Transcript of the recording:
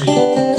Street.